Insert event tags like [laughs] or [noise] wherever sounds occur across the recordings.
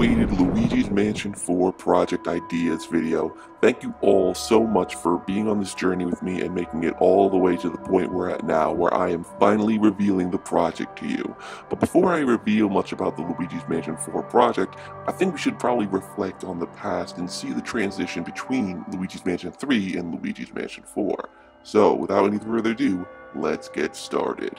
awaited Luigi's Mansion 4 project ideas video. Thank you all so much for being on this journey with me and making it all the way to the point we're at now, where I am finally revealing the project to you. But before I reveal much about the Luigi's Mansion 4 project, I think we should probably reflect on the past and see the transition between Luigi's Mansion 3 and Luigi's Mansion 4. So, without any further ado, let's get started.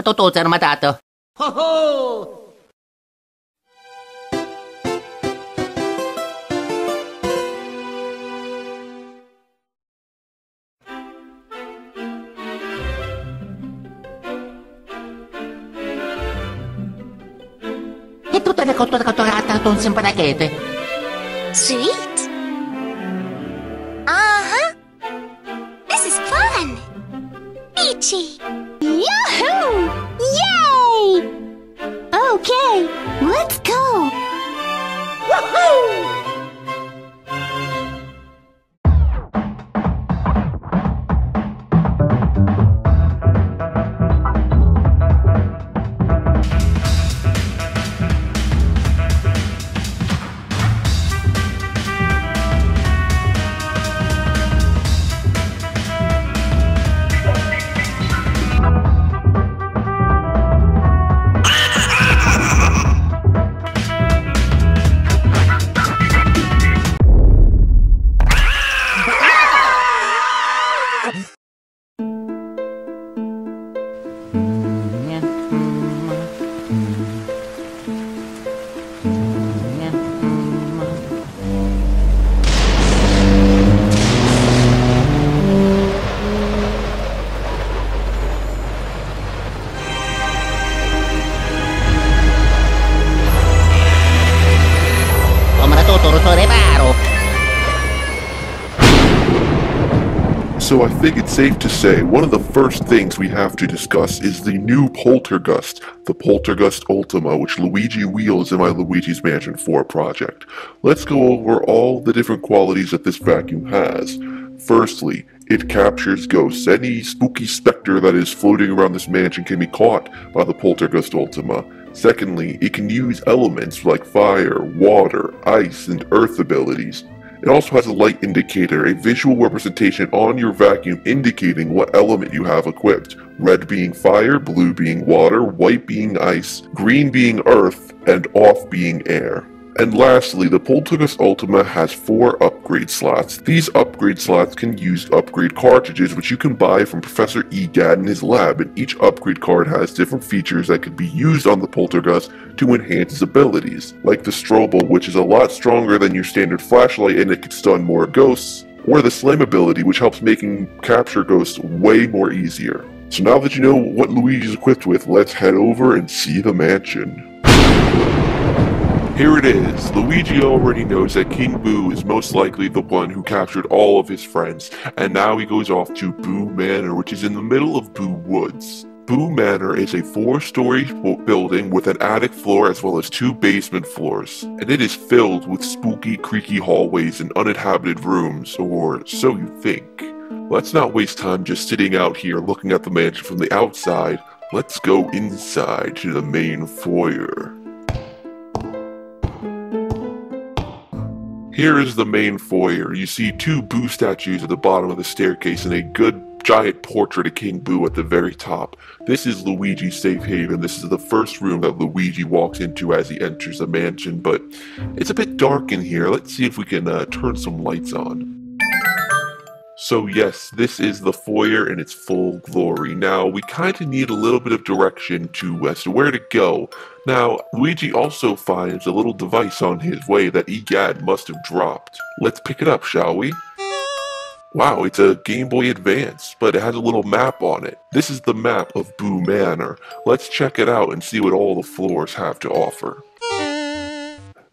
Capito tu, zero matato. Oh oh! E tutta la cottura cotturata non sembra rachete. Sweet. Uh-huh. This is fun. Peachy. Yahoo! Yay! Okay, let's go. Woohoo! So I think it's safe to say one of the first things we have to discuss is the new Poltergust, the Poltergust Ultima, which Luigi wields in my Luigi's Mansion 4 project. Let's go over all the different qualities that this vacuum has. Firstly, it captures ghosts. Any spooky specter that is floating around this mansion can be caught by the Poltergust Ultima. Secondly, it can use elements like fire, water, ice, and earth abilities. It also has a light indicator, a visual representation on your vacuum indicating what element you have equipped. Red being fire, blue being water, white being ice, green being earth, and off being air. And lastly, the Poltergust Ultima has four upgrade slots. These upgrade slots can use upgrade cartridges which you can buy from Professor Egad in his lab, and each upgrade card has different features that can be used on the Poltergust to enhance his abilities, like the Strobulb, which is a lot stronger than your standard flashlight and it can stun more ghosts, or the Slam ability, which helps making capture ghosts way more easier. So now that you know what Luigi is equipped with, let's head over and see the mansion. Here it is. Luigi already knows that King Boo is most likely the one who captured all of his friends, and now he goes off to Boo Manor, which is in the middle of Boo Woods. Boo Manor is a four-story building with an attic floor as well as two basement floors, and it is filled with spooky, creaky hallways and uninhabited rooms, or so you think. Let's not waste time just sitting out here looking at the mansion from the outside. Let's go inside to the main foyer. Here is the main foyer. You see two Boo statues at the bottom of the staircase and a good giant portrait of King Boo at the very top. This is Luigi's safe haven. This is the first room that Luigi walks into as he enters the mansion, but it's a bit dark in here. Let's see if we can uh, turn some lights on. So yes, this is the foyer in its full glory. Now, we kind of need a little bit of direction to as to where to go. Now, Luigi also finds a little device on his way that Egad must have dropped. Let's pick it up, shall we? Wow, it's a Game Boy Advance, but it has a little map on it. This is the map of Boo Manor. Let's check it out and see what all the floors have to offer.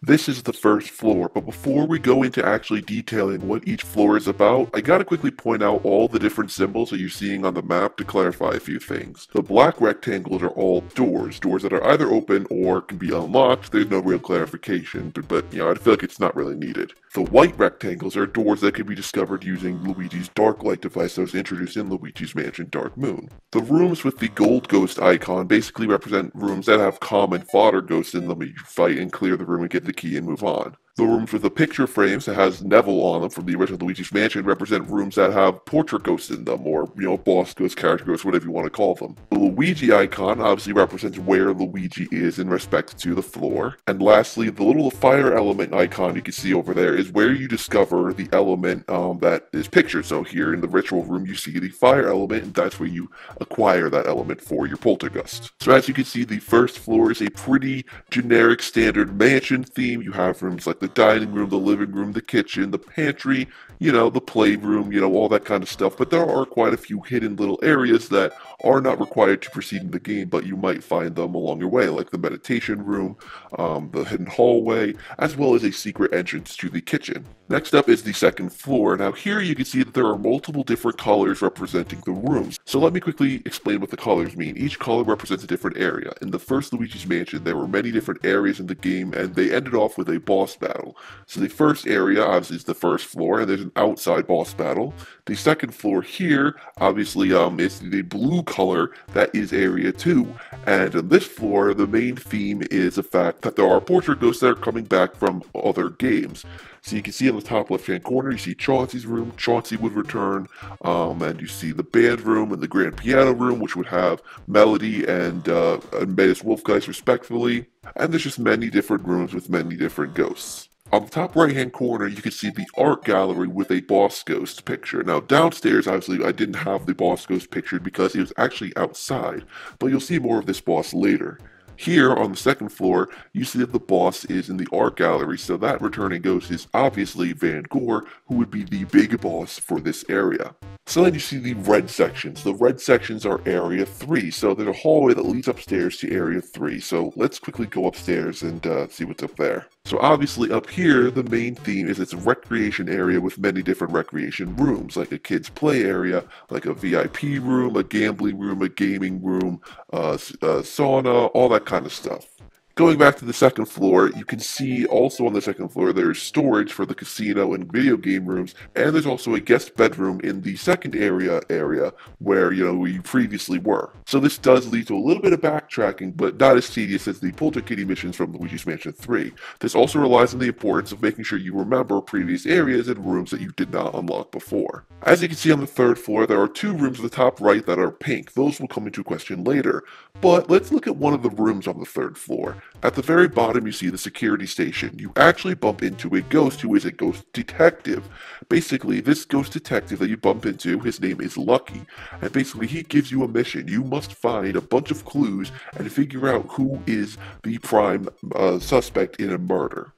This is the first floor, but before we go into actually detailing what each floor is about, I gotta quickly point out all the different symbols that you're seeing on the map to clarify a few things. The black rectangles are all doors, doors that are either open or can be unlocked. There's no real clarification, but, you know, I feel like it's not really needed. The white rectangles are doors that can be discovered using Luigi's Dark Light device that was introduced in Luigi's Mansion Dark Moon. The rooms with the gold ghost icon basically represent rooms that have common fodder ghosts in them. You fight and clear the room and get the key and move on. The rooms with the picture frames that has Neville on them from the original Luigi's Mansion represent rooms that have portrait ghosts in them, or, you know, boss ghosts, character ghosts, whatever you want to call them. The Luigi icon obviously represents where Luigi is in respect to the floor. And lastly, the little fire element icon you can see over there is where you discover the element um, that is pictured. So here in the ritual room, you see the fire element, and that's where you acquire that element for your poltergust. So as you can see, the first floor is a pretty generic standard mansion theme. You have rooms like the the dining room, the living room, the kitchen, the pantry, you know, the playroom, you know, all that kind of stuff. But there are quite a few hidden little areas that are not required to proceed in the game, but you might find them along your way, like the meditation room, um, the hidden hallway, as well as a secret entrance to the kitchen. Next up is the second floor. Now here you can see that there are multiple different colors representing the rooms. So let me quickly explain what the colors mean. Each color represents a different area. In the first Luigi's Mansion, there were many different areas in the game, and they ended off with a boss battle. So the first area, obviously, is the first floor, and there's an outside boss battle. The second floor here, obviously, um, is the blue color that is area 2. And on this floor, the main theme is the fact that there are portrait ghosts that are coming back from other games. So you can see in the top left hand corner, you see Chauncey's room. Chauncey would return, um, and you see the band room and the grand piano room, which would have Melody and, uh, and Amadeus Wolfgeist respectively. And there's just many different rooms with many different ghosts. On the top right hand corner, you can see the art gallery with a boss ghost picture. Now, downstairs, obviously, I didn't have the boss ghost pictured because he was actually outside, but you'll see more of this boss later. Here on the second floor, you see that the boss is in the art gallery, so that returning ghost is obviously Van Gore, who would be the big boss for this area. So then you see the red sections. The red sections are area 3, so there's a hallway that leads upstairs to area 3. So let's quickly go upstairs and uh, see what's up there. So obviously up here, the main theme is it's a recreation area with many different recreation rooms, like a kid's play area, like a VIP room, a gambling room, a gaming room, uh, a sauna, all that kind of stuff. Going back to the second floor, you can see also on the second floor there's storage for the casino and video game rooms, and there's also a guest bedroom in the second area area where you know we previously were. So this does lead to a little bit of backtracking, but not as tedious as the Polterkitty missions from Luigi's Mansion 3. This also relies on the importance of making sure you remember previous areas and rooms that you did not unlock before. As you can see on the third floor, there are two rooms at the top right that are pink. Those will come into question later, but let's look at one of the rooms on the third floor. At the very bottom, you see the security station. You actually bump into a ghost who is a ghost detective. Basically, this ghost detective that you bump into, his name is Lucky, and basically he gives you a mission. You must find a bunch of clues and figure out who is the prime uh, suspect in a murder.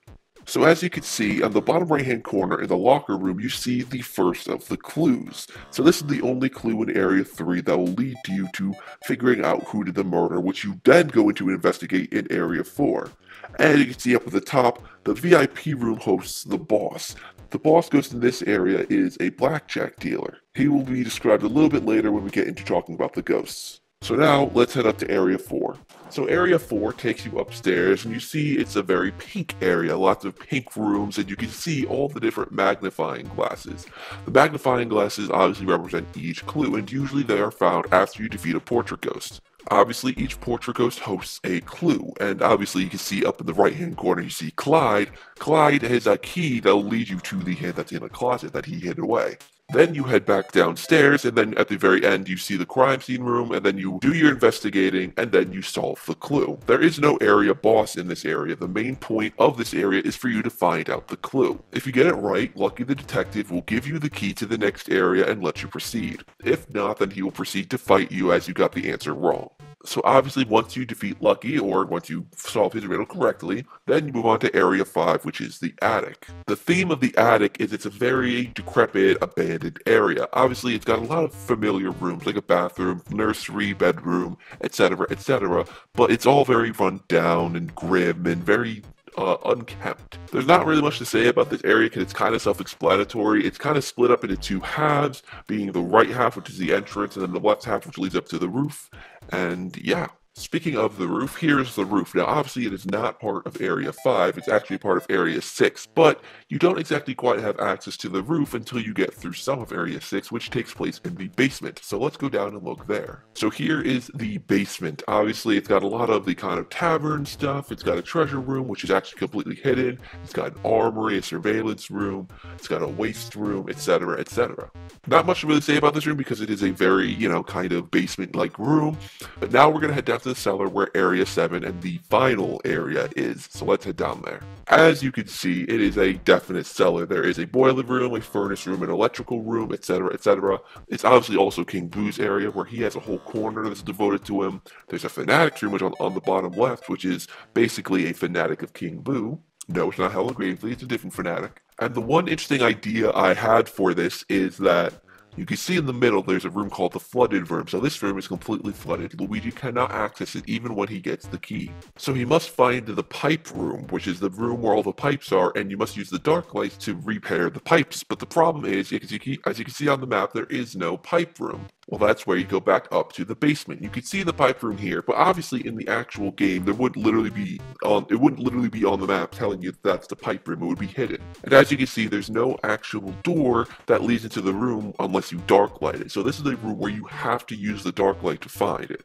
So as you can see, on the bottom right hand corner in the locker room, you see the first of the clues. So this is the only clue in Area 3 that will lead you to figuring out who did the murder, which you then go into and investigate in Area 4. And you can see up at the top, the VIP room hosts the boss. The boss ghost in this area is a blackjack dealer. He will be described a little bit later when we get into talking about the ghosts. So now let's head up to area 4. So area 4 takes you upstairs and you see it's a very pink area, lots of pink rooms and you can see all the different magnifying glasses. The magnifying glasses obviously represent each clue and usually they are found after you defeat a portrait ghost. Obviously, each portrait ghost hosts a clue, and obviously you can see up in the right hand corner, you see Clyde. Clyde has a key that will lead you to the hand that's in a closet that he hid away. Then you head back downstairs, and then at the very end, you see the crime scene room, and then you do your investigating, and then you solve the clue. There is no area boss in this area. The main point of this area is for you to find out the clue. If you get it right, Lucky the Detective will give you the key to the next area and let you proceed. If not, then he will proceed to fight you as you got the answer wrong. So obviously, once you defeat Lucky, or once you solve his riddle correctly, then you move on to Area 5, which is the attic. The theme of the attic is it's a very decrepit, abandoned area. Obviously, it's got a lot of familiar rooms, like a bathroom, nursery, bedroom, etc., etc., but it's all very run down and grim and very uh, unkempt. There's not really much to say about this area because it's kind of self-explanatory. It's kind of split up into two halves, being the right half, which is the entrance, and then the left half, which leads up to the roof. And yeah, Speaking of the roof, here's the roof. Now, obviously, it is not part of Area 5, it's actually part of Area 6, but you don't exactly quite have access to the roof until you get through some of Area 6, which takes place in the basement. So let's go down and look there. So here is the basement. Obviously, it's got a lot of the kind of tavern stuff. It's got a treasure room, which is actually completely hidden. It's got an armory, a surveillance room. It's got a waste room, etc., etc. Not much to really say about this room because it is a very, you know, kind of basement-like room. But now we're going to head down to the cellar where Area 7 and the final area is. So let's head down there. As you can see, it is a definite cellar. There is a boiler room, a furnace room, an electrical room, etc., etc. It's obviously also King Boo's area where he has a whole corner that's devoted to him. There's a Fanatic's room which on, on the bottom left, which is basically a fanatic of King Boo. No, it's not Helen Gravely, it's a different fanatic. And the one interesting idea I had for this is that you can see in the middle there's a room called the flooded room. So this room is completely flooded. Luigi cannot access it even when he gets the key. So he must find the pipe room, which is the room where all the pipes are, and you must use the dark lights to repair the pipes. But the problem is, as you, can, as you can see on the map, there is no pipe room. Well, that's where you go back up to the basement. You can see the pipe room here, but obviously in the actual game, there would literally be on it wouldn't literally be on the map telling you that that's the pipe room. It would be hidden. And as you can see, there's no actual door that leads into the room unless you dark light it. So this is a room where you have to use the dark light to find it.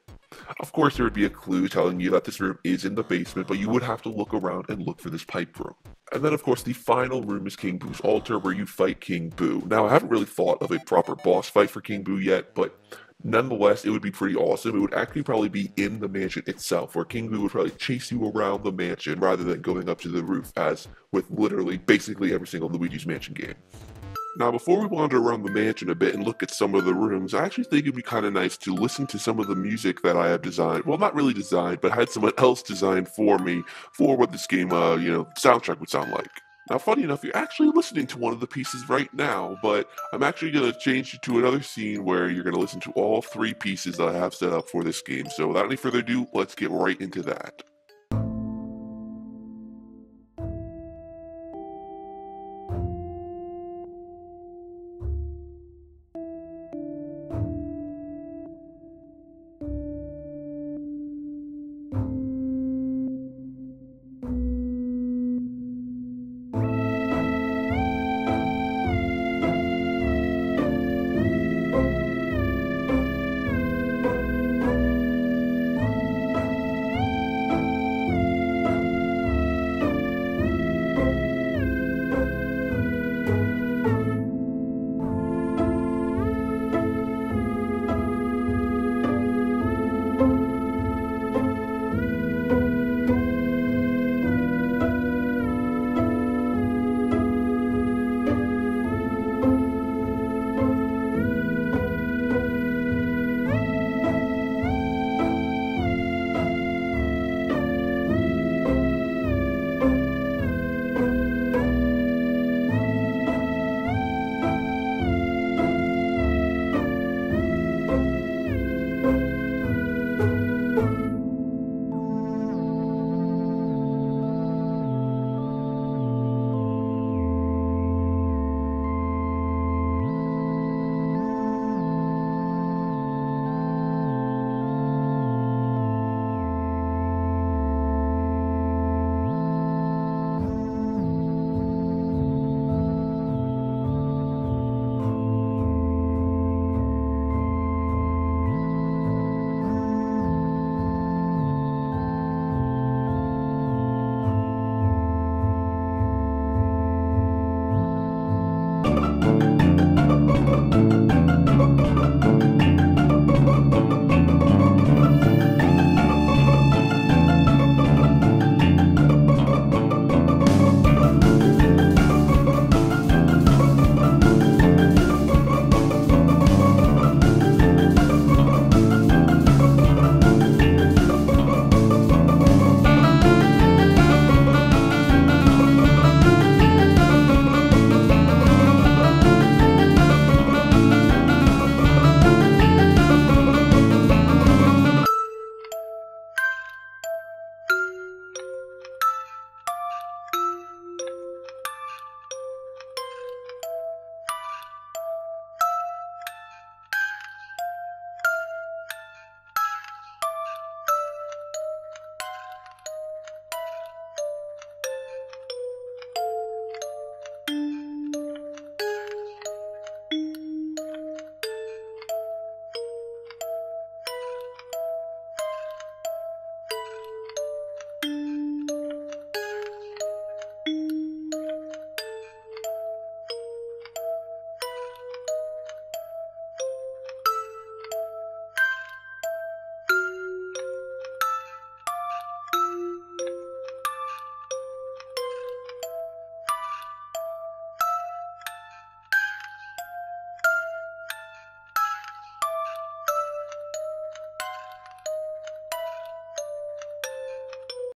Of course, there would be a clue telling you that this room is in the basement, but you would have to look around and look for this pipe room. And then, of course, the final room is King Boo's altar, where you fight King Boo. Now, I haven't really thought of a proper boss fight for King Boo yet, but nonetheless, it would be pretty awesome. It would actually probably be in the mansion itself, where King Boo would probably chase you around the mansion rather than going up to the roof, as with literally basically every single Luigi's Mansion game. Now, before we wander around the mansion a bit and look at some of the rooms, I actually think it'd be kind of nice to listen to some of the music that I have designed. Well, not really designed, but had someone else design for me for what this game, uh, you know, soundtrack would sound like. Now, funny enough, you're actually listening to one of the pieces right now, but I'm actually going to change you to another scene where you're going to listen to all three pieces that I have set up for this game. So, without any further ado, let's get right into that.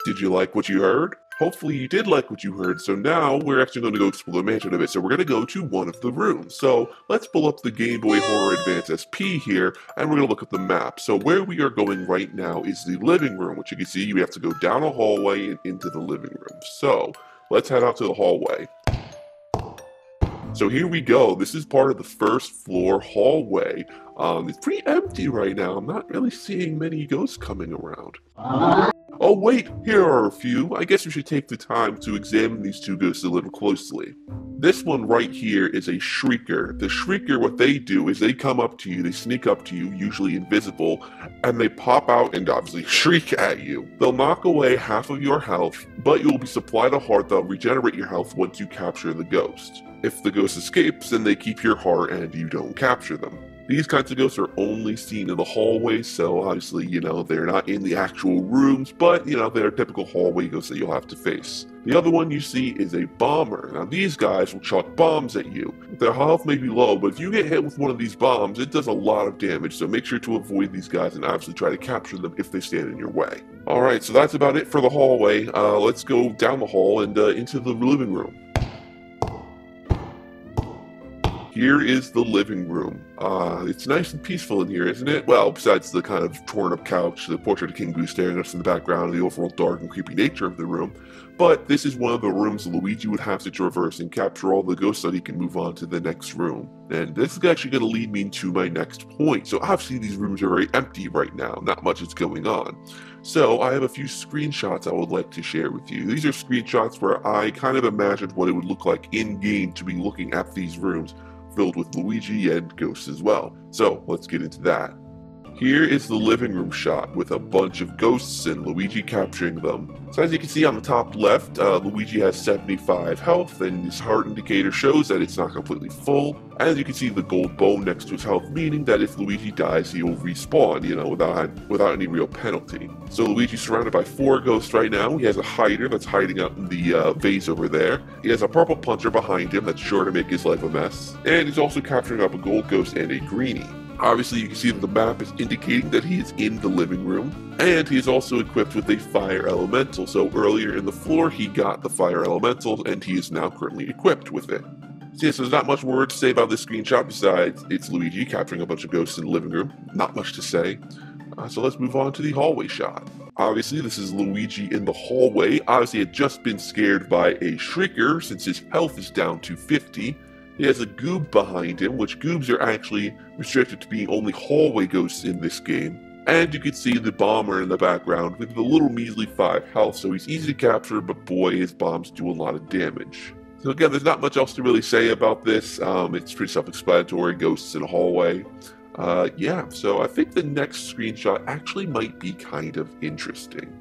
Did you like what you heard? Hopefully you did like what you heard, so now we're actually going to go explore the mansion a bit. So we're going to go to one of the rooms. So let's pull up the Game Boy Horror Advance SP here, and we're going to look at the map. So where we are going right now is the living room, which you can see you have to go down a hallway and into the living room. So let's head out to the hallway. So here we go. This is part of the first floor hallway. Um, it's pretty empty right now. I'm not really seeing many ghosts coming around. Oh wait, here are a few. I guess we should take the time to examine these two ghosts a little closely. This one right here is a shrieker. The shrieker, what they do is they come up to you, they sneak up to you, usually invisible, and they pop out and obviously [laughs] shriek at you. They'll knock away half of your health, but you will be supplied a heart that'll regenerate your health once you capture the ghost. If the ghost escapes, then they keep your heart and you don't capture them. These kinds of ghosts are only seen in the hallways, so obviously, you know, they're not in the actual rooms, but, you know, they're typical hallway ghosts that you'll have to face. The other one you see is a bomber. Now, these guys will chuck bombs at you. Their health may be low, but if you get hit with one of these bombs, it does a lot of damage, so make sure to avoid these guys and obviously try to capture them if they stand in your way. Alright, so that's about it for the hallway. Uh, let's go down the hall and uh, into the living room. Here is the living room. Uh, it's nice and peaceful in here, isn't it? Well, besides the kind of torn up couch, the portrait of King Boo staring at us in the background, and the overall dark and creepy nature of the room. But this is one of the rooms Luigi would have to traverse and capture all the ghosts so he can move on to the next room. And this is actually going to lead me to my next point. So obviously these rooms are very empty right now, not much is going on. So I have a few screenshots I would like to share with you. These are screenshots where I kind of imagined what it would look like in-game to be looking at these rooms filled with Luigi and ghosts as well. So let's get into that. Here is the living room shot with a bunch of ghosts and Luigi capturing them. So as you can see on the top left, uh, Luigi has 75 health and his heart indicator shows that it's not completely full. As you can see the gold bone next to his health, meaning that if Luigi dies, he will respawn, you know, without, without any real penalty. So Luigi's surrounded by four ghosts right now. He has a hider that's hiding out in the uh, vase over there. He has a purple puncher behind him that's sure to make his life a mess. And he's also capturing up a gold ghost and a greenie. Obviously, you can see that the map is indicating that he is in the living room, and he is also equipped with a fire elemental. So earlier in the floor, he got the fire elemental, and he is now currently equipped with it. So yes, there's not much more to say about this screenshot besides it's Luigi capturing a bunch of ghosts in the living room. Not much to say. Uh, so let's move on to the hallway shot. Obviously, this is Luigi in the hallway. Obviously, had just been scared by a Shrieker since his health is down to 50. He has a goob behind him, which goobs are actually restricted to being only hallway ghosts in this game. And you can see the bomber in the background with a little measly 5 health, so he's easy to capture, but boy, his bombs do a lot of damage. So again, there's not much else to really say about this. Um, it's pretty self-explanatory, ghosts in a hallway. Uh, yeah, so I think the next screenshot actually might be kind of interesting.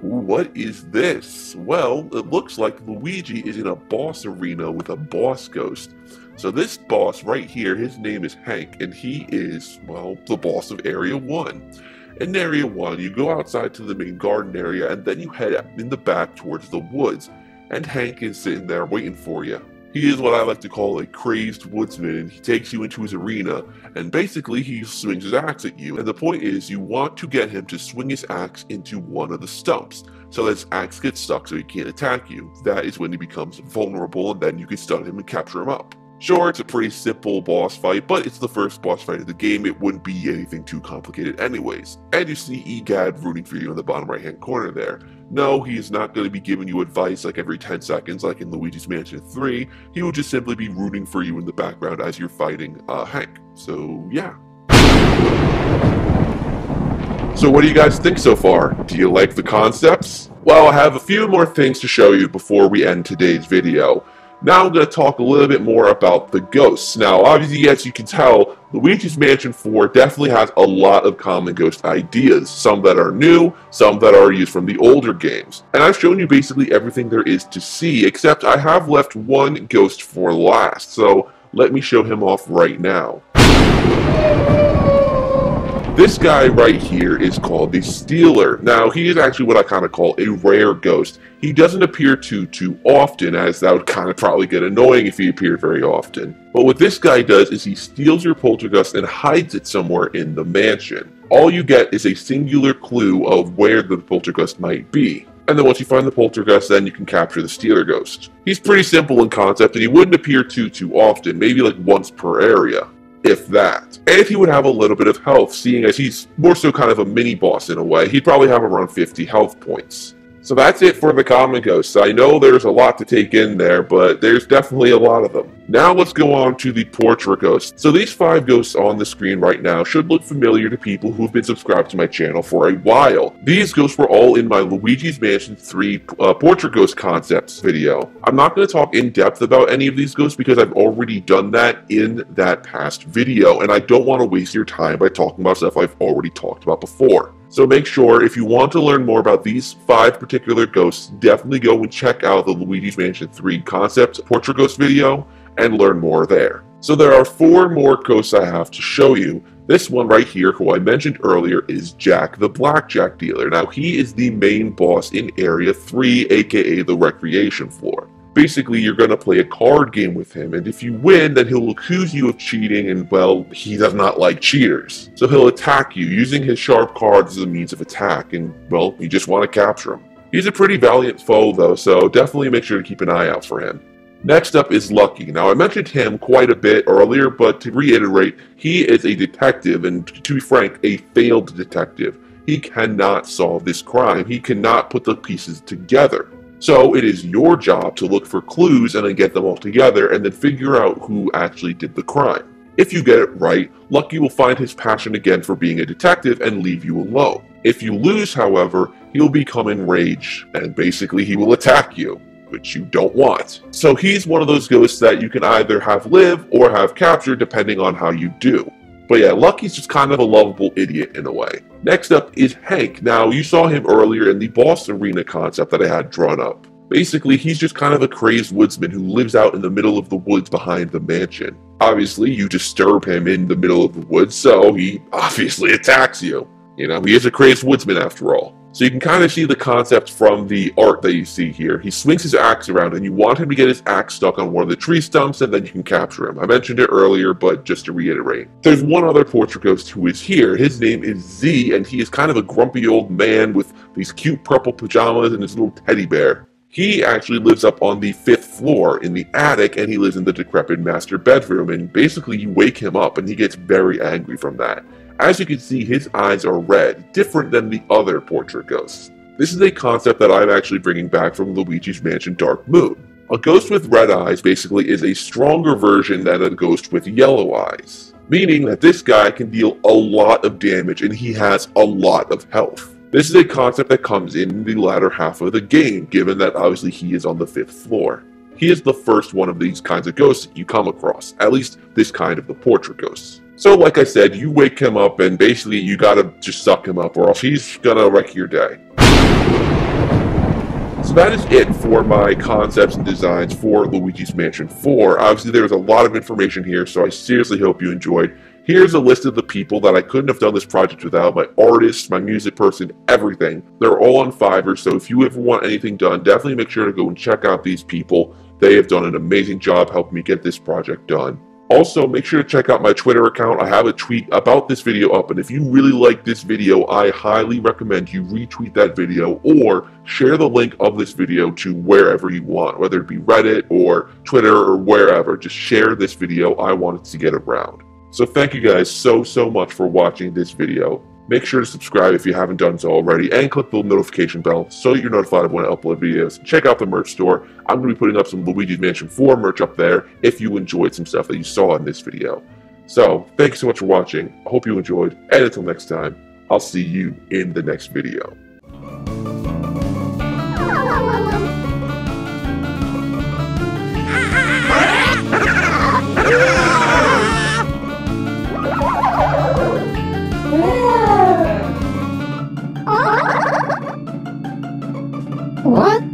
What is this? Well, it looks like Luigi is in a boss arena with a boss ghost. So this boss right here, his name is Hank, and he is, well, the boss of Area 1. In Area 1, you go outside to the main garden area, and then you head in the back towards the woods, and Hank is sitting there waiting for you. He is what I like to call a crazed woodsman, and he takes you into his arena, and basically he swings his axe at you. And the point is, you want to get him to swing his axe into one of the stumps, so that his axe gets stuck so he can't attack you. That is when he becomes vulnerable, and then you can stun him and capture him up. Sure, it's a pretty simple boss fight, but it's the first boss fight of the game. It wouldn't be anything too complicated anyways. And you see EGAD rooting for you in the bottom right hand corner there. No, he is not going to be giving you advice like every 10 seconds like in Luigi's Mansion 3. He will just simply be rooting for you in the background as you're fighting uh, Hank. So, yeah. So what do you guys think so far? Do you like the concepts? Well, I have a few more things to show you before we end today's video. Now I'm going to talk a little bit more about the ghosts. Now, obviously, as you can tell, Luigi's Mansion 4 definitely has a lot of common ghost ideas. Some that are new, some that are used from the older games. And I've shown you basically everything there is to see, except I have left one ghost for last. So let me show him off right now. This guy right here is called the Stealer. Now, he is actually what I kind of call a rare ghost. He doesn't appear too, too often, as that would kind of probably get annoying if he appeared very often. But what this guy does is he steals your Poltergust and hides it somewhere in the mansion. All you get is a singular clue of where the Poltergust might be. And then once you find the Poltergust, then you can capture the Stealer Ghost. He's pretty simple in concept, and he wouldn't appear too too often, maybe like once per area, if that. And he would have a little bit of health, seeing as he's more so kind of a mini boss in a way. He'd probably have around 50 health points. So that's it for the common ghosts. I know there's a lot to take in there, but there's definitely a lot of them. Now let's go on to the portrait ghosts. So these five ghosts on the screen right now should look familiar to people who've been subscribed to my channel for a while. These ghosts were all in my Luigi's Mansion 3 uh, portrait ghost concepts video. I'm not going to talk in depth about any of these ghosts because I've already done that in that past video, and I don't want to waste your time by talking about stuff I've already talked about before. So make sure, if you want to learn more about these five particular ghosts, definitely go and check out the Luigi's Mansion 3 concept portrait ghost video and learn more there. So there are four more ghosts I have to show you. This one right here, who I mentioned earlier, is Jack the Blackjack Dealer. Now, he is the main boss in Area 3, aka the Recreation Floor basically you're going to play a card game with him and if you win then he'll accuse you of cheating and well he does not like cheaters so he'll attack you using his sharp cards as a means of attack and well you just want to capture him he's a pretty valiant foe though so definitely make sure to keep an eye out for him Next up is Lucky. Now, I mentioned him quite a bit earlier, but to reiterate, he is a detective, and to be frank, a failed detective. He cannot solve this crime. He cannot put the pieces together. So it is your job to look for clues and then get them all together and then figure out who actually did the crime. If you get it right, Lucky will find his passion again for being a detective and leave you alone. If you lose, however, he'll become enraged and basically he will attack you, which you don't want. So he's one of those ghosts that you can either have live or have captured depending on how you do. But yeah, Lucky's just kind of a lovable idiot in a way. Next up is Hank. Now, you saw him earlier in the boss arena concept that I had drawn up. Basically, he's just kind of a crazed woodsman who lives out in the middle of the woods behind the mansion. Obviously, you disturb him in the middle of the woods, so he [laughs] obviously attacks you. You know, he is a crazed woodsman after all. So you can kind of see the concept from the art that you see here. He swings his axe around and you want him to get his axe stuck on one of the tree stumps and then you can capture him. I mentioned it earlier, but just to reiterate. There's one other portrait ghost who is here. His name is Z and he is kind of a grumpy old man with these cute purple pajamas and his little teddy bear. He actually lives up on the fifth floor in the attic and he lives in the decrepit master bedroom and basically you wake him up and he gets very angry from that. As you can see, his eyes are red, different than the other portrait ghosts. This is a concept that I'm actually bringing back from Luigi's Mansion Dark Moon. A ghost with red eyes basically is a stronger version than a ghost with yellow eyes, meaning that this guy can deal a lot of damage and he has a lot of health. This is a concept that comes in the latter half of the game, given that obviously he is on the fifth floor. He is the first one of these kinds of ghosts that you come across, at least this kind of the portrait ghosts. So, like I said, you wake him up and basically you gotta just suck him up or else he's gonna wreck your day. So that is it for my concepts and designs for Luigi's Mansion 4. Obviously, there's a lot of information here, so I seriously hope you enjoyed. Here's a list of the people that I couldn't have done this project without my artist, my music person, everything. They're all on Fiverr, so if you ever want anything done, definitely make sure to go and check out these people. They have done an amazing job helping me get this project done. Also, make sure to check out my Twitter account. I have a tweet about this video up, and if you really like this video, I highly recommend you retweet that video or share the link of this video to wherever you want, whether it be Reddit or Twitter or wherever. Just share this video. I want it to get around. So thank you guys so, so much for watching this video. Make sure to subscribe if you haven't done so already, and click the notification bell so you're notified of when I upload videos. Check out the merch store. I'm going to be putting up some Luigi's Mansion 4 merch up there if you enjoyed some stuff that you saw in this video. So, thank you so much for watching. I hope you enjoyed, and until next time, I'll see you in the next video. [laughs] What?